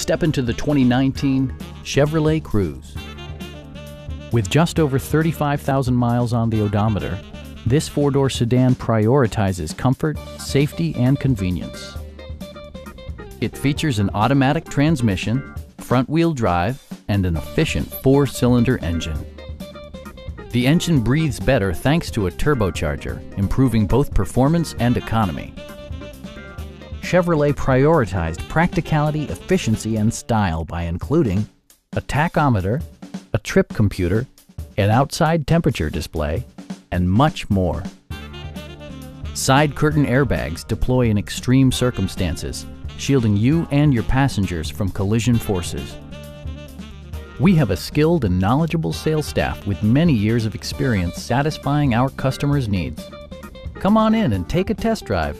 Step into the 2019 Chevrolet Cruze. With just over 35,000 miles on the odometer, this four-door sedan prioritizes comfort, safety, and convenience. It features an automatic transmission, front-wheel drive, and an efficient four-cylinder engine. The engine breathes better thanks to a turbocharger, improving both performance and economy. Chevrolet prioritized practicality, efficiency, and style by including a tachometer, a trip computer, an outside temperature display, and much more. Side curtain airbags deploy in extreme circumstances, shielding you and your passengers from collision forces. We have a skilled and knowledgeable sales staff with many years of experience satisfying our customers' needs. Come on in and take a test drive.